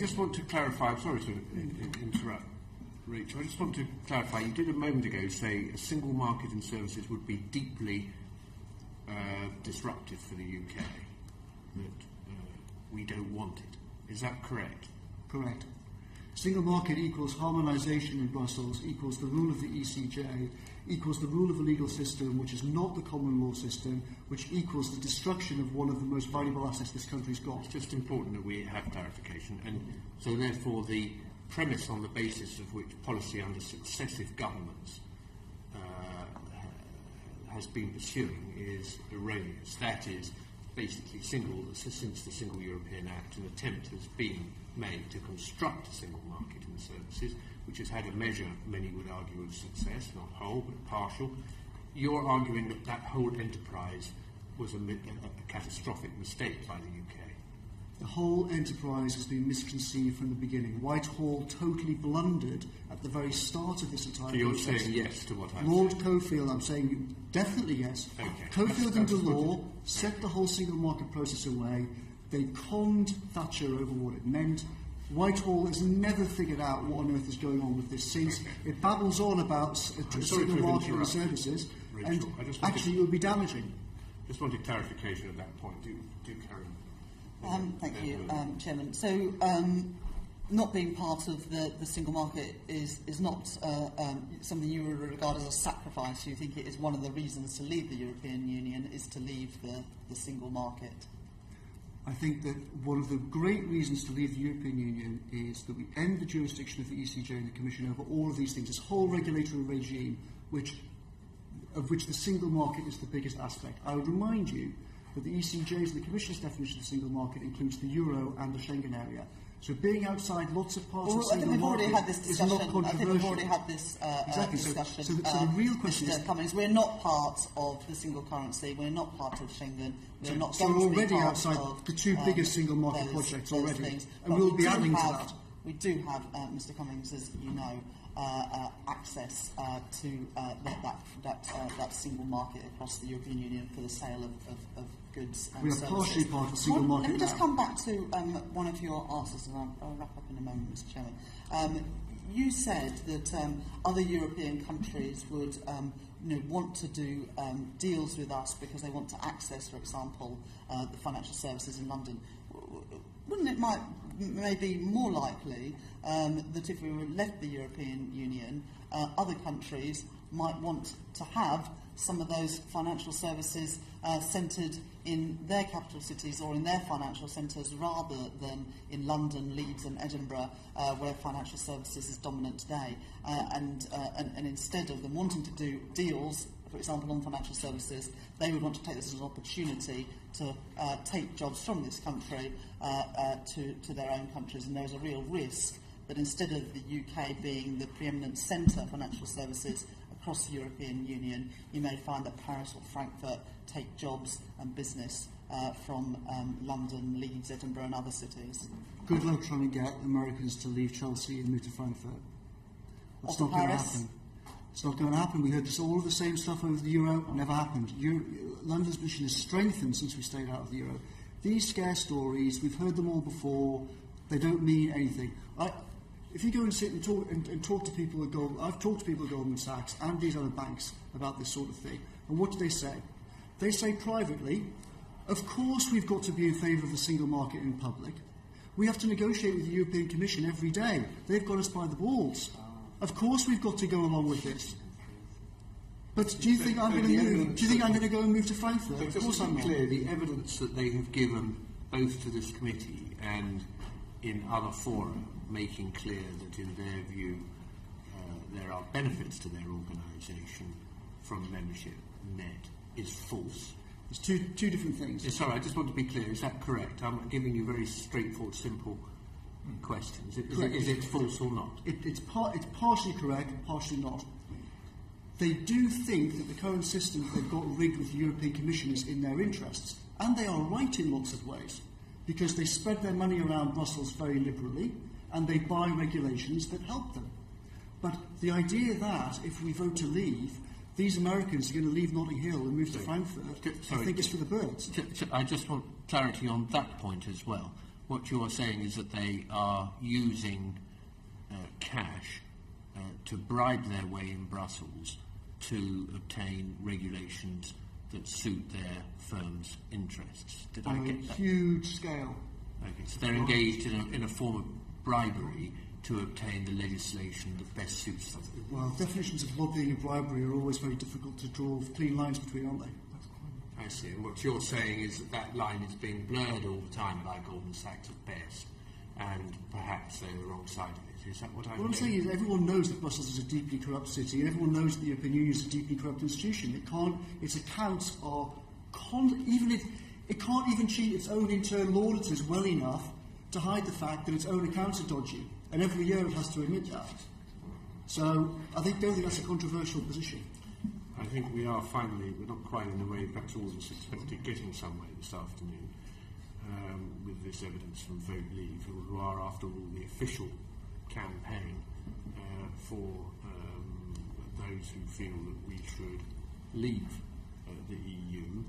just want to clarify. I'm sorry to in, in, interrupt, Rachel. I just want to clarify. You did a moment ago say a single market in services would be deeply uh, disruptive for the UK. That uh, we don't want it. Is that correct? Correct. Single market equals harmonisation in Brussels, equals the rule of the ECJ, equals the rule of a legal system which is not the common law system, which equals the destruction of one of the most valuable assets this country's got. It's just important that we have clarification. And so, therefore, the premise on the basis of which policy under successive governments uh, has been pursuing is erroneous. That is, basically, single, since the Single European Act, an attempt has been made to construct a single market in services which has had a measure, many would argue, of success, not whole, but partial. You're arguing that that whole enterprise was a, a, a catastrophic mistake by the UK. The whole enterprise has been misconceived from the beginning. Whitehall totally blundered at the very start of this entire so you're process. saying yes to what I Lord said? Cockfield, I'm saying definitely yes. Okay. Cockfield and Delors set the whole single market process away. They conned Thatcher over what it meant. Whitehall has never figured out what on earth is going on with this since. It babbles on about s- a I'm sorry single market and services, Rachel. and I just wanted- actually it would be damaging. Just wanted clarification at that point. Do, do carry on. Um, thank you, Uh, um, Chairman. So, um, not being part of the, the single market is, is not uh, um, something you would regard as a sacrifice. You think it is one of the reasons to leave the European Union is to leave the, the single market. I think that one of the great reasons to leave the European Union is that we end the jurisdiction of the ECJ and the Commission over all of these things, this whole regulatory regime, which, of which the single market is the biggest aspect. I would remind you that the ECJ's and the Commission's definition of the single market includes the euro and the Schengen area. So being outside lots of parts Well, of the single we've already market had this is not discussion. I think we've already had this uh, Exactly. uh, discussion. so the- so the uh, real question Mr. is- Cummings, we're not part of the single currency. We're not part of Schengen. We're So- not so we're already outside of, the two um, biggest single market those- projects those already. things. And we'll we be adding to that. We do have, uh, Mr. Cummings, as you know, uh, uh, access uh, to uh, that that that, uh, that single market across the European Union for the sale of, of, of goods and We are services. partially part of single market Let me just now. come back to um, one of your answers, and I'll, I'll wrap up in a moment, Mr. Chairman. Um, you said that um, other European countries would um, you know, want to do um, deals with us because they want to access, for example, uh, the financial services in London. Wouldn't it might maybe more likely um, that if we were left the European Union, uh, other countries might want to have some of those financial services uh, centred in their capital cities or in their financial centres rather than in London, Leeds and Edinburgh uh, where financial services is dominant today. Uh, and, uh, and, and instead of them wanting to do deals, for example, on financial services, they would want to take this as an opportunity to uh, take jobs from this country uh, uh, to, to their own countries. And there's a real risk that instead of the UK being the preeminent centre of financial services across the European Union, you may find that Paris or Frankfurt take jobs and business uh, from um, London, Leeds, Edinburgh and other cities. Good luck trying to get Americans to leave Chelsea and move to Frankfurt. That's Or not going to happen. It's not going to happen. We heard this all the same stuff over the euro. Never happened. Euro, London's position has strengthened since we stayed out of the euro. These scare stories, we've heard them all before. They don't mean anything. I, if you go and sit and talk, and, and talk to people at Goldman, I've talked to people at Goldman Sachs and these other banks about this sort of thing. And what do they say? They say privately, of course we've got to be in favour of the single market in public. We have to negotiate with the European Commission every day. They've got us by the balls. Of course we've got to go along with this. But do you think I'm going to move? Do you think I'm going to go and move to Frankfurt? So Of course I'm be not. clear, the evidence that they have given both to this committee and in other fora, making clear that in their view uh, there are benefits to their organisation from membership net is false. It's two, two different things. Sorry, I just want to be clear. Is that correct? I'm giving you very straightforward, simple questions. Is it, Correct. it false or not? It, it's, par- it's partially correct partially not. They do think that the current system they've got rigged with the European Commission is in their interests. And they are right in lots of ways, because they spread their money around Brussels very liberally and they buy regulations that help them. But the idea that if we vote to leave, these Americans are going to leave Notting Hill and move to Frankfurt, I think it's for the birds. I just want clarity on that point as well. what you're saying is that they are using uh, cash uh, to bribe their way in Brussels to obtain regulations that suit their firm's interests. Did I On a get that? huge scale. Okay, so they're engaged in a, in a form of bribery to obtain the legislation that best suits them. Well, definitions of lobbying and bribery are always very difficult to draw clean lines between, aren't they? I see. And what you're saying is that that line is being blurred all the time by Goldman Sachs at best, and perhaps they're the wrong side of it. Is that what I'm What I'm saying is everyone knows that Brussels is a deeply corrupt city, and everyone knows that the European Union is a deeply corrupt institution. It can't, its accounts are, con- even if, it can't even cheat its own internal auditors well enough to hide the fact that its own accounts are dodgy. And every year it has to admit that. So I think, don't think that's a controversial position. I think we are finally, we're not quite in the way perhaps all of us expected, getting somewhere this afternoon um, with this evidence from Vote Leave, who are, after all, the official campaign uh, for um, those who feel that we should leave uh, the EU